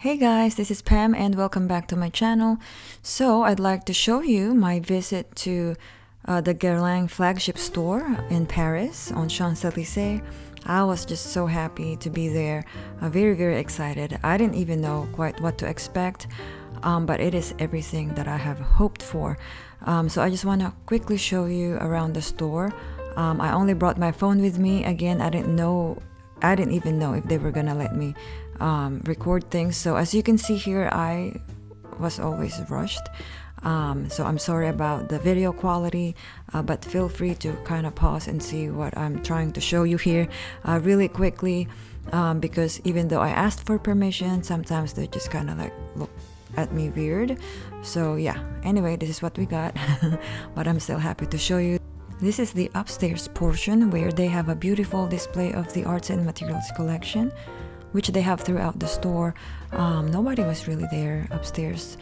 Hey guys, this is Pam and welcome back to my channel. So I'd like to show you my visit to uh, the Guerlain flagship store in Paris on Champs-Élysées. I was just so happy to be there, uh, very very excited. I didn't even know quite what to expect, um, but it is everything that I have hoped for. Um, so I just want to quickly show you around the store. Um, I only brought my phone with me. Again, I didn't know I didn't even know if they were gonna let me um, record things. So as you can see here, I was always rushed. Um, so I'm sorry about the video quality, uh, but feel free to kind of pause and see what I'm trying to show you here uh, really quickly. Um, because even though I asked for permission, sometimes they just kind of like look at me weird. So yeah, anyway, this is what we got, but I'm still happy to show you. This is the upstairs portion where they have a beautiful display of the arts and materials collection, which they have throughout the store. Um, nobody was really there upstairs.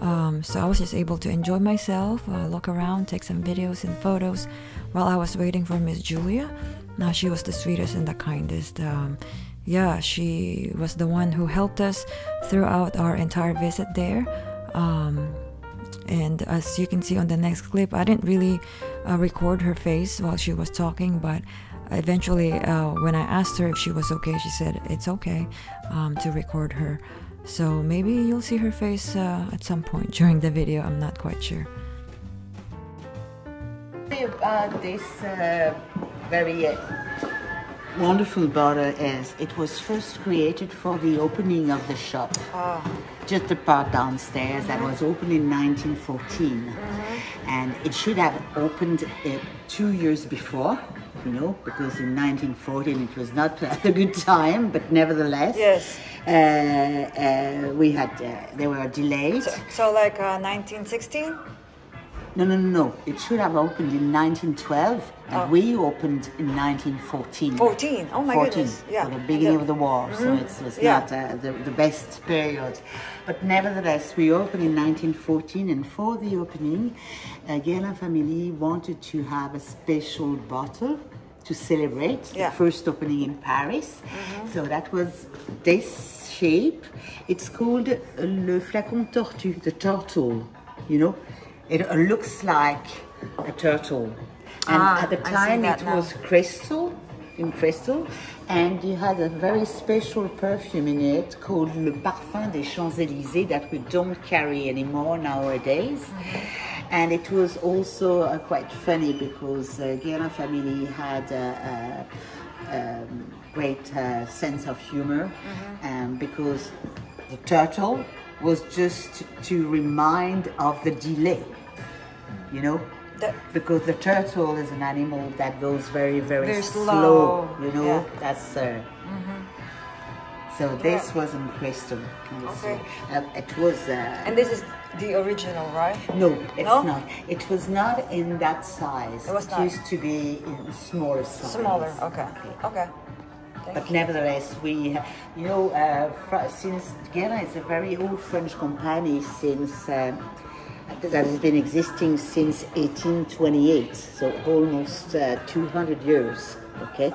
Um, so I was just able to enjoy myself, uh, look around, take some videos and photos while I was waiting for Miss Julia. Now she was the sweetest and the kindest. Um, yeah, she was the one who helped us throughout our entire visit there. Um, and as you can see on the next clip i didn't really uh, record her face while she was talking but eventually uh, when i asked her if she was okay she said it's okay um, to record her. So maybe you'll see her face uh, at some point during the video i'm not quite sure. About this uh, very uh, wonderful bottle is it was first created for the opening of the shop. Ah. Just the part downstairs that was opened in 1914. And it should have opened uh, two years before, you know, because in 1914 it was not a good time, but nevertheless. Yes. Uh, uh, we had, uh, there were delays. so like 1916 No, no, no, no. It should have opened in 1912, and Oh. we opened in 1914. 14. Oh my 14, goodness. Yeah. For the beginning Yeah. of the war, so it's, it's Yeah. not uh, the, the best period. But nevertheless, we opened in 1914, and for the opening, uh, Guerlain family wanted to have a special bottle to celebrate Yeah. the first opening in Paris. So that was this shape. It's called le flacon tortue, the turtle, you know. It looks like a turtle. And Ah, at the time it now. was crystal, in crystal, and you had a very special perfume in it called Le Parfum des Champs-Élysées that we don't carry anymore nowadays. Mm-hmm. And it was also uh, quite funny because uh, family had a, a, um, great uh, sense of humor Mm-hmm. um, because the turtle was just to remind of the delay, you know? The- because the turtle is an animal that goes very, very, Very slow, slow, you know? yeah. That's uh, so this was in crystal. you Okay. Uh, it was uh, and this is the original right no, it's No? not. It was not in that size. It was not. used to be in smaller size. smaller okay okay Thank But nevertheless, we, you know, uh, since Guerlain is a very old French company since um, that has been existing since 1828, so almost uh, 200 years. Okay,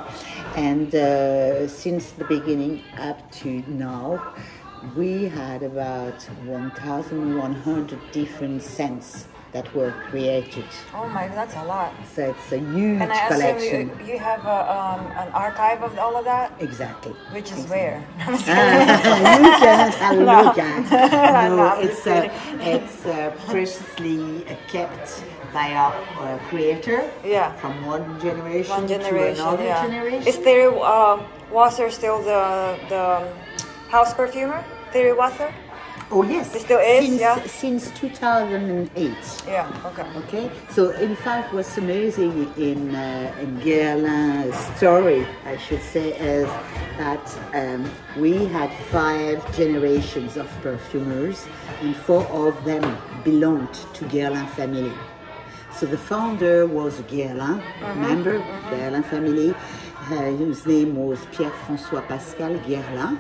and uh, since the beginning up to now, we had about 1,100 different scents that were created. oh my god, that's a lot So it's a huge and i collection. you, you have a, um, an archive of all of that Exactly. which is where you cannot have a look at. No, No, it's uh, it's uh, preciously uh, kept by our uh, creator. Yeah. From one generation, one generation to another yeah generation. is Thierry uh, Wasser still the the house perfumer Thierry Wasser oh yes. It still is, Since, yeah? Since 2008. yeah okay Okay, so in fact, what's amazing in uh, in Guerlain's story, I should say, is that um, we had five generations of perfumers, and four of them belonged to Guerlain family. So the founder was Guerlain, remember Guerlain family, uh, whose name was Pierre-François Pascal Guerlain.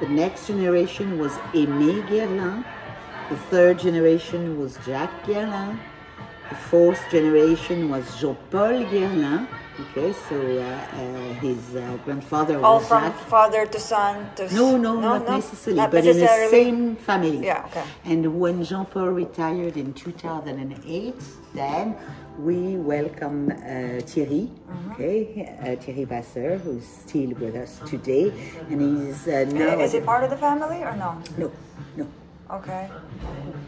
The next generation was Aimé Guerlain. The third generation was Jacques Guerlain. The fourth generation was Jean-Paul Guerlain. Okay, so uh, uh, his uh, grandfather All was from Jacques. father to son to s- No, no, not necessarily, not but necessarily. in the same family. Yeah, okay. And when Jean Paul retired in 2008, then we welcome uh, Thierry, Mm-hmm. okay, uh, Thierry Wasser, who's still with us today, and he's uh, now. Is he part of the family or no? No, no. Okay.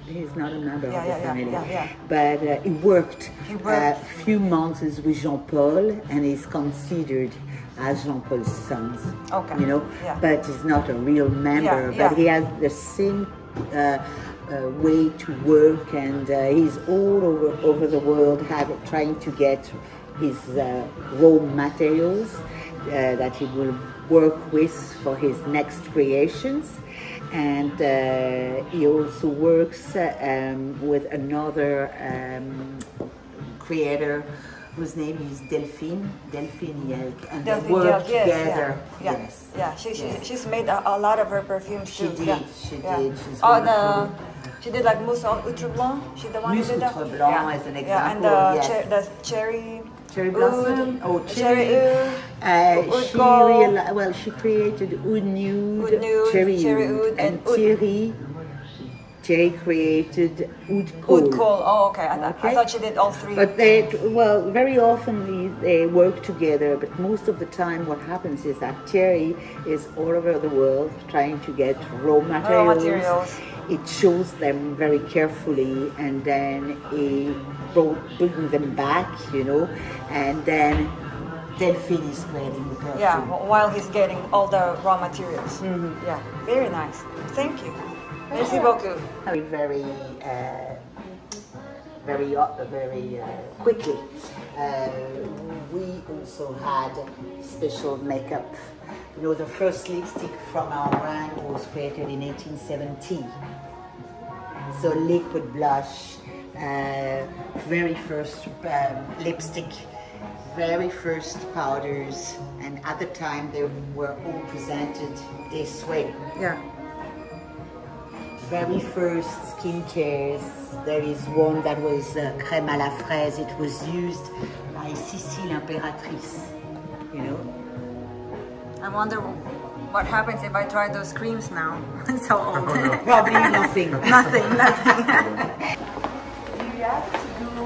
He's not a member Yeah, of the yeah, family, yeah, but uh, he worked a worked. few months with Jean Paul, and he's considered as Jean Paul's son. Okay, you know, but he's not a real member. Yeah, But he has the same uh, way to work, and uh, he's all over over the world, have, trying to get his uh, raw materials uh, that he will work with for his next creations. And uh, he also works um, with another um, creator whose name is Delphine, Delphine Jelk, and Delphine they work Jelk, yes, together. Yeah, yeah, Yes. yeah. She, she, Yes. she's made a, a lot of her perfumes She too. did, yeah. she yeah. did, she's oh, wonderful. the she did like Musc Outreblanc. She the one Musc who did that. outre blanc yeah. is an Yeah, and the, yes. che- the cherry. Cherry blossom? oud, Oh, cherry. cherry. oud, Uh, oud she well, she created Oud Nude, Oud Nude, Cherry, Cherry Oud, and and Thierry. Thierry created. Oud kohl. Oh, okay. I, th- I thought you did all three. But they, well, very often they- work together, but most of the time what happens is that Thierry is all over the world trying to get raw materials. Raw materials. It shows them very carefully and then he brought, bring them back, you know, and then Delphine is creating the perfume. yeah, while he's getting all the raw materials. Mm-hmm. Yeah, very nice. Thank you. Merci beaucoup. very, very, uh, very, uh, very uh, quickly. Uh, we also had special makeup. You know, the first lipstick from our brand was created in 1870. So liquid blush, uh, very first um, lipstick, very first powders, and at the time they were all presented this way Yeah. Very first skincares. There is one that was uh, crème à la fraise. It was used by Cécile Impératrice. You know, I wonder what happens if I try those creams now. It's so old. probably nothing. nothing, nothing. You have to go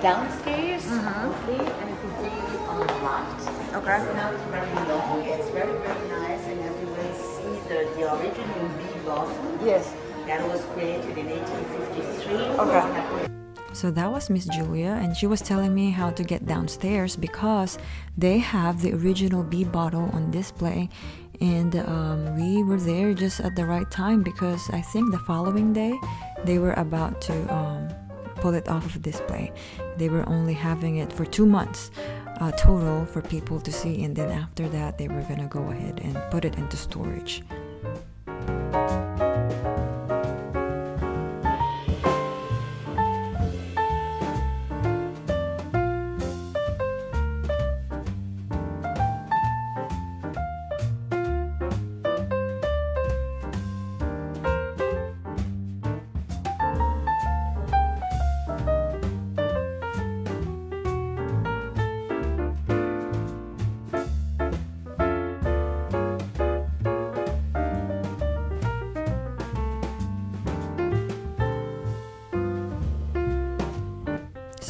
downstairs, okay, and it will be on the left. Okay. It's not very long. It's very very nice, and as you will see, the, the original bee bottle yes. That was created in 1853. Okay. So So that was Miss Julia, and she was telling me how to get downstairs because they have the original bee bottle on display. And um, we were there just at the right time because I think the following day they were about to um, pull it off of display. They were only having it for two months uh, total for people to see, and then after that, they were gonna go ahead and put it into storage.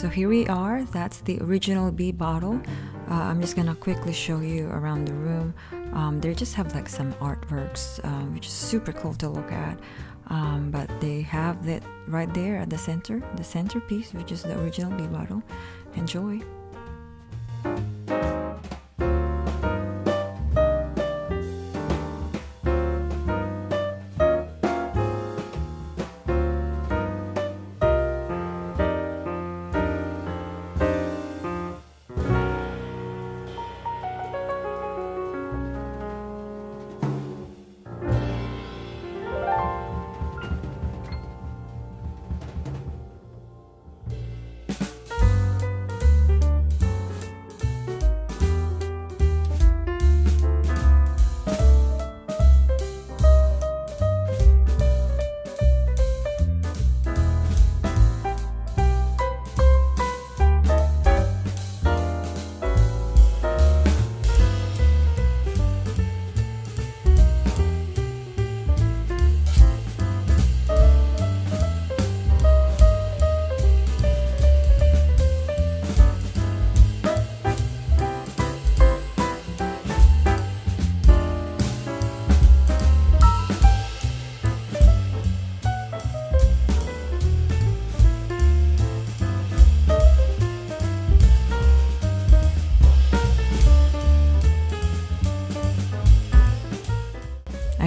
So here we are. That's the original bee bottle. Uh, I'm just gonna quickly show you around the room. Um, they just have like some artworks, uh, which is super cool to look at. Um, but they have that right there at the center, the centerpiece, which is the original bee bottle. Enjoy.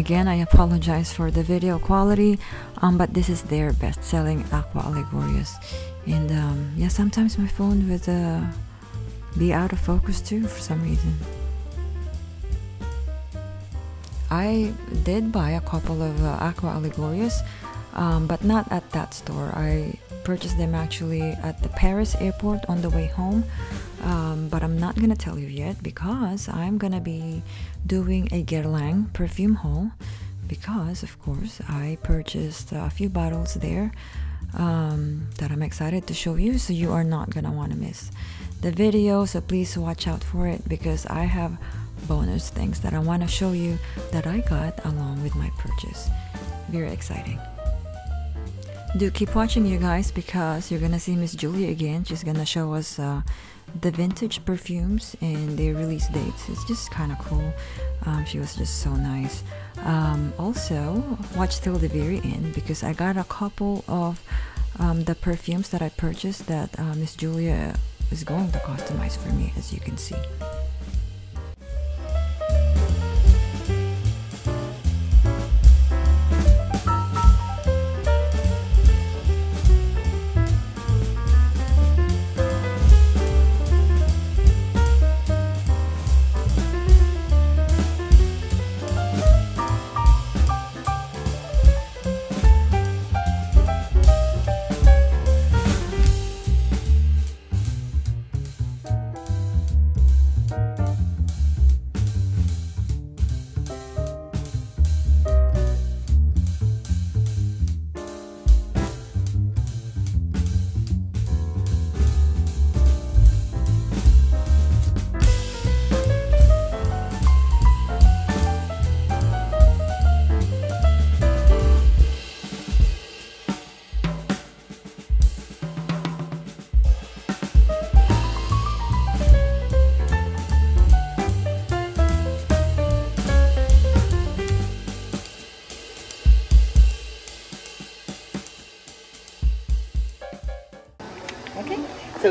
Again, I apologize for the video quality, um, but this is their best-selling Aqua Allegorias. And um, yeah, sometimes my phone would uh, be out of focus too for some reason. I did buy a couple of uh, Aqua Allegorias, um, but not at that store. I purchased them actually at the Paris airport on the way home. Um, but I'm not gonna tell you yet because I'm gonna be doing a Guerlain perfume haul because, of course, I purchased a few bottles there um, that I'm excited to show you, so you are not gonna want to miss the video. So please watch out for it because I have bonus things that I want to show you that I got along with my purchase. Very exciting. Do keep watching, you guys, because you're gonna see Miss Julia again. She's gonna show us uh, the vintage perfumes and their release dates. It's just kind of cool. Um, she was just so nice. Um, also, watch till the very end because I got a couple of um, the perfumes that I purchased that uh, Miss Julia is going to customize for me, as you can see.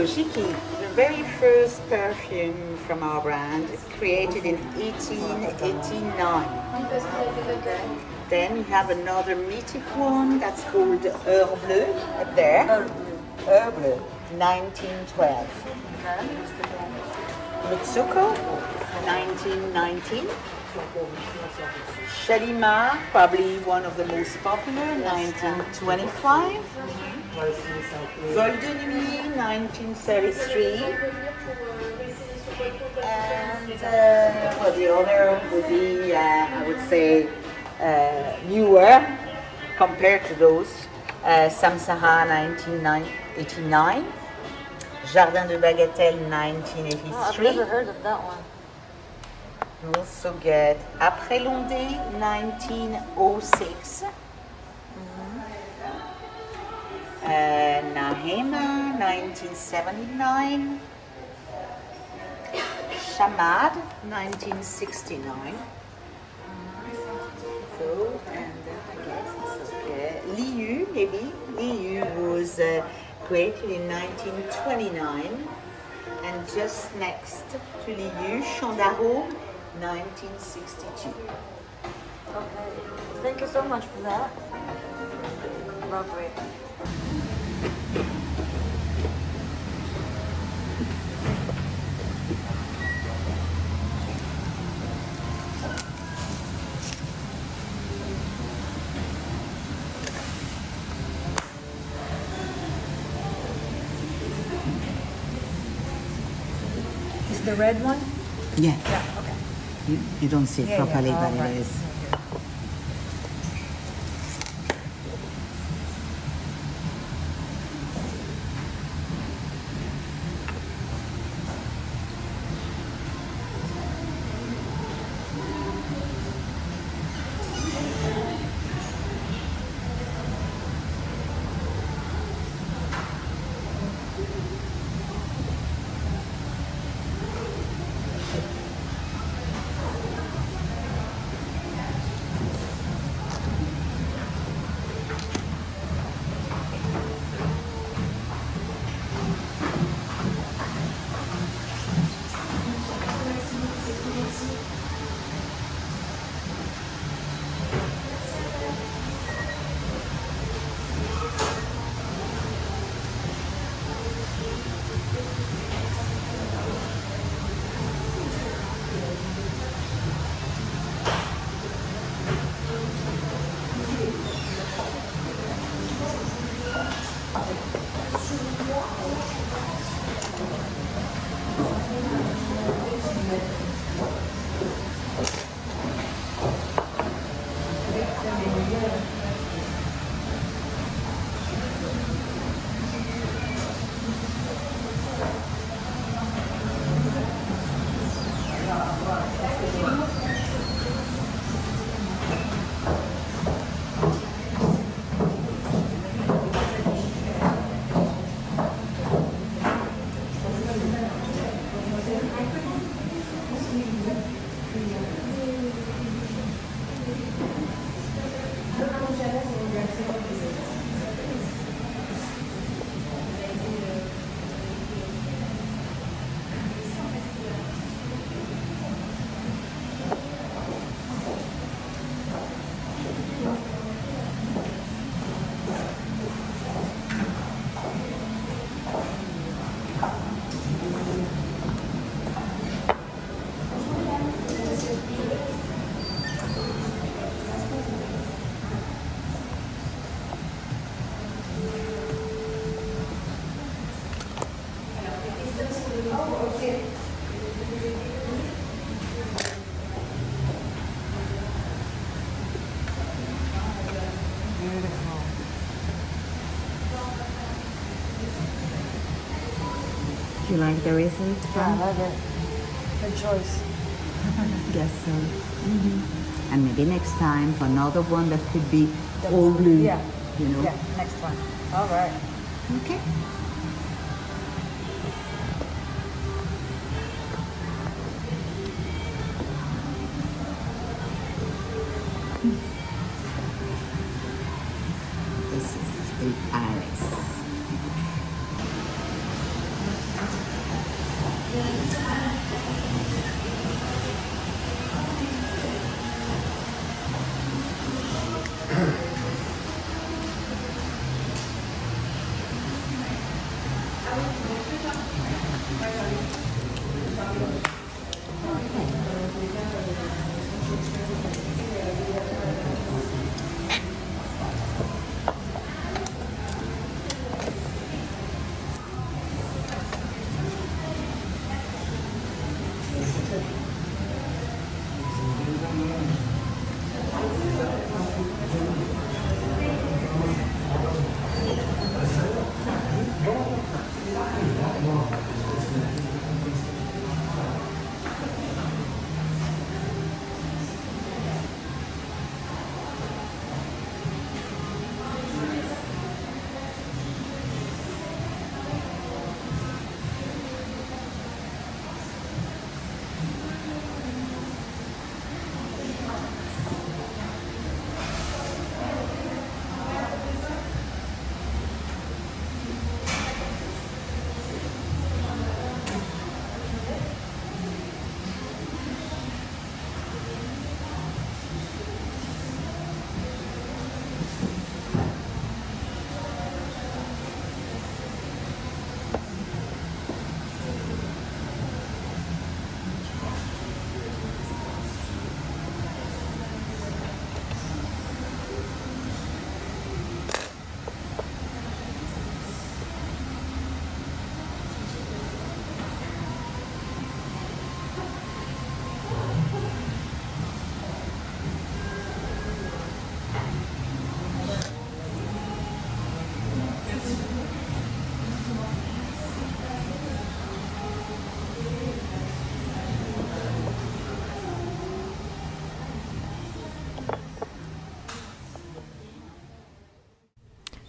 So the very first perfume from our brand, created in 1889. Then we have another mythic one that's called Heure Bleue, up there. Heure Bleue, 1912. Mitsouko, 1919. Shalimar, probably one of the most popular, 1925. Vol de Nuit, 1933. And uh, well, the other would be, uh, I would say, uh, newer compared to those. Uh, Samsara, 1989. Jardin de Bagatelle, 1983. Never heard of that one. You also get Après L'Ondée, 1906. Nahema, 1979. Chamade, 1969. So, and uh, I guess it's okay. Liu, maybe. Liu was uh, created in 1929. And just next to Liu, Chant d'Arômes, 1962. Okay. Thank you so much for that. Lovely. The red one? Yeah, Yeah, okay. you, you don't see it Yeah, yeah. properly, Oh, but right. it is. Do you like the result? Yeah, I love it. Good choice. Guess so. Mm-hmm. And maybe next time for another one that could be all blue. Yeah. You know. Yeah, next one. All right. Okay. This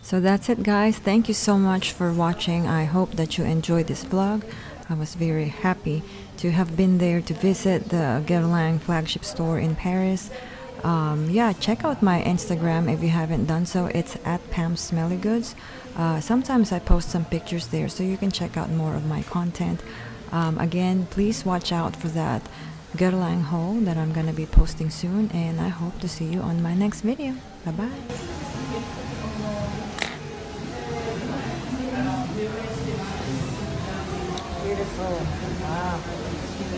So that's it, guys. Thank you so much for watching. I hope that you enjoyed this vlog. I was very happy to have been there to visit the Guerlain flagship store in Paris. Um, yeah, check out my Instagram if you haven't done so. It's at Pam Smelly Goods. Uh, sometimes I post some pictures there, so you can check out more of my content. Um, again, please watch out for that Guerlain haul that I'm gonna be posting soon, and I hope to see you on my next video. Bye bye. Oh, wow.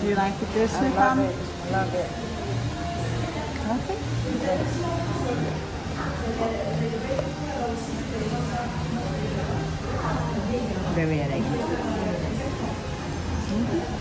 Do you like the dish, I love mom? it. I love it. Okay. Very elegant. Mm -hmm.